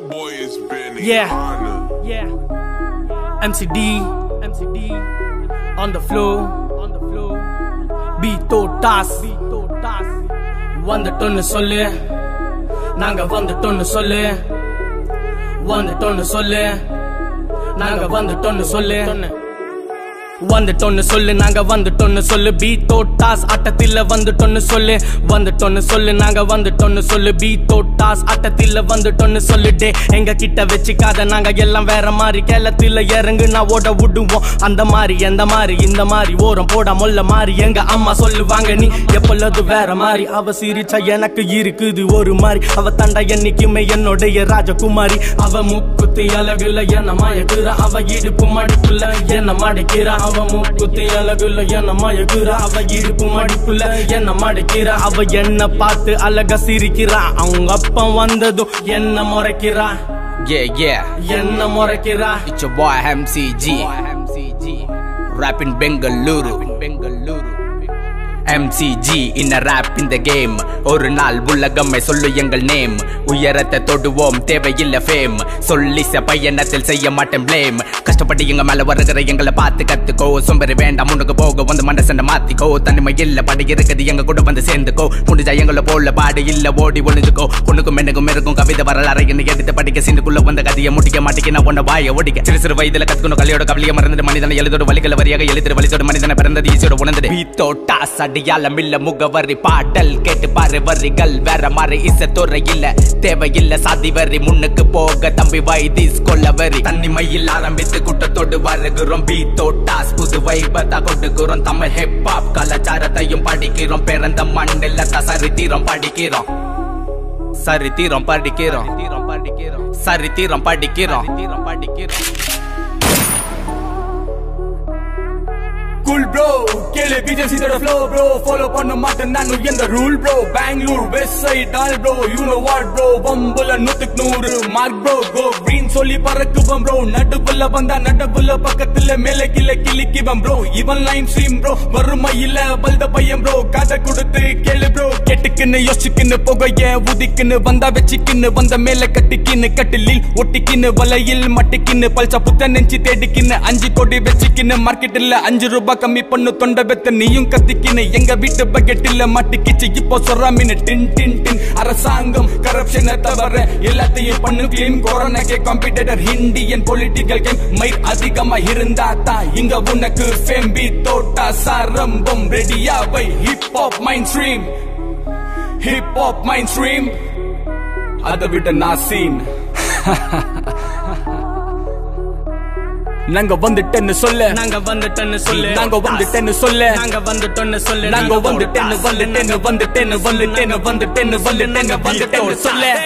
boy is Benny Yeah. Hanna. Yeah. MCD, MCD, on the floor, on the floor. Beat toss, beat toss. வந்துட்டோன்னு சொல்லு நாங்க வந்துட்டோன்னு சொல்லு வந்துட்டோன்னு சொல்லு நாங்க வந்துட்டோன்னு சொல்லு வந்துட்டோன்னு சொல்லு நாங்க வந்துட்டோன்னு சொல்லு. பீ தோட்டாஸ் அட்டத்தில் வந்துட்டோன்னு சொல்லு. வந்துட்டோன்னு சொல்லு நாங்க வந்துட்டோன்னு சொல்லு. பீ தோட்டாஸ் அட்டத்தில் வந்துட்டோன்னு சொல்லுடே எங்க கிட்ட வச்சுக்காத நாங்க எல்லாம் வேற மாதிரி. கேலத்துல இறங்கு நான் ஓட விடுவோம். அந்த மாதிரி எந்த மாதிரி இந்த மாதிரி. ஓரம் போட மொல்ல மாதிரி எங்க அம்மா சொல்லுவாங்க நீ எப்பொழுது வேற மாதிரி? அவ சிரிச்சா எனக்கு இருக்குது ஒரு மாதிரி. அவ தண்டா என்னைக்குமே என்னுடைய ராஜகுமாரி. அவ முக்குத்தி அழகுல என்ன மயக்குற? அவ இடுப்பு மடிப்புல என்ன மடிக்கிற? அவ முக்குத்தி அழகுல என்ன மயக்குற அவ இடுப்பு மடிப்புல என்ன மடிக்கிற அவ என்ன பார்த்து அழகா சிரிக்கிறா அவங்க அப்பம் வந்ததும் என்ன முறைக்கிறா Yeah, yeah. என்ன முறைக்கிறா It's your boy MCG. Rapping Bengaluru. Bengaluru. MCG in a rap in the game. ஒரு நாள் உலகம்மை சொல்லு எங்கள் நேம் உயரத்தை தொடுவோம் தேவையில்லை ஃபேம் சொல்லி பயணத்தில் செய்ய மாட்டேன் பிளேம் கஷ்டப்பட்டு எங்க மேல வருகிற எங்களை பார்த்து கத்துக்கோ. சொம்பரி வேண்டாம் முன்னுக்கு போக. வந்து மண்ட சண்டை மாத்திக்கோ. தனிமை இல்ல படி இருக்குது எங்க கூட வந்து சேர்ந்துக்கோ. முடிஞ்சா எங்களை போல பாடு இல்ல ஓடி ஒளிஞ்சுக்கோ. உனக்கும் எனக்கும் இருக்கும் கவிதை வரலாறு என்ன எடுத்து படிக்க. சிந்துக்குள்ள வந்த கதையை முடிக்க மாட்டேங்க நான் உன்ன வாய ஒடிக்க. சிறு சிறு வயதுல கத்துக்கணும் கலையோட கவலையை மறந்துட்டு மனிதனை எழுதோட வழிகளை வரியாக எழுத்துட்டு வழித்தோட மனிதனை பிறந்தது ஈஸியோட உணர்ந்துட்டு பீத்தோட்டா மில்ல இல்ல முகவரி பாட்டல். கேட்டு பாரு வரிகள் வேற மாதிரி இசை துறை இல்ல தேவையில்ல சாதி வரி முன்னுக்கு போக தம்பி வைதீஸ் கொள்ள வரி தனிமையில் ஆரம்பித்து கூட்டத்தோடு வருகிறோம். பீத்தோட்டாஸ் புது வைபத்தா கொடுக்கிறோம். தமிழ் ஹிப்ஹாப் கலாச்சாரத்தையும் படிக்கிறோம். பிறந்த மண்ணில் தான் சரித்திரம் படிக்கிறோம். சரித்திரம் படிக்கிறோம். சரித்திரம் படிக்கிறோம் படிக்கிறோம். ப்ரோ கேளு பிஜேசியோட ஃப்ளோ ப்ரோ ஃபாலோ பண்ண மாட்டேன் நானும் எந்த rule bro Bangalore west side all bro you know what bro வம்புல நூத்துக்கு நூறு மார்க் ப்ரோ கோ green சொல்லி பறக்குவம் ப்ரோ நடுவுல வந்தா நடுவுல பக்கத்துல மேல கீழே கிளிக்குவம் ப்ரோ இவன் லைன் ஸ்ட்ரீம் ப்ரோ வறுமை இல்ல பல்த பையன் ப்ரோ கதை கொடுத்து கேளு ப்ரோ கெட்டுக்குன்னு யோசிக்குன்னு புகைய உதிக்குன்னு வந்தா வச்சுக்கின்னு வந்த மேல கட்டிக்கின்னு கட்டிலில் ஒட்டிக்கின்னு வலையில் மட்டிக்கின்னு பல்சா புத்த நெஞ்சு தேடிக்கின்னு அஞ்சு கோடி வச்சுக்கின்னு மார்க்கெட்டில் அஞ்சு ரூபாய் கம்மி பண்ணு தொண்டை வெத்த நீயும் கத்திக்கின்னு எங்க வீட்டு பக்கெட்டில் மாட்டிக்கிச்சு. இப்போ சொல்றாமின்னு டின் டின் டின். அரசாங்கம் கரப்ஷனை தவிர எல்லாத்தையும் பண்ணு clean கொரோனாக்கே competitor Indian political game mic அதிகமா இருந்தா தான் இங்க உனக்கு ஃபேம்பி தோட்டா சாரம்பம் ரெடியா வை. Hip hop mind stream hip hop mind stream அதை விட்டு நான் சீன் நாங்க வந்துட்டேன்னு சொல்ல. நாங்க வந்துட்டோன்னு சொல்லு. நாங்க வந்துட்டேன்னு சொல்ல. நாங்க வந்துட்டோன்னு சொல்லு. நாங்க வந்துட்டேன்னு வந்துட்டேன்னு வந்துட்டேன்னு வந்துட்டேன்னு வந்துட்டேன்னு வந்துட்டேன்னு வந்துட்டேன்னு சொல்ல.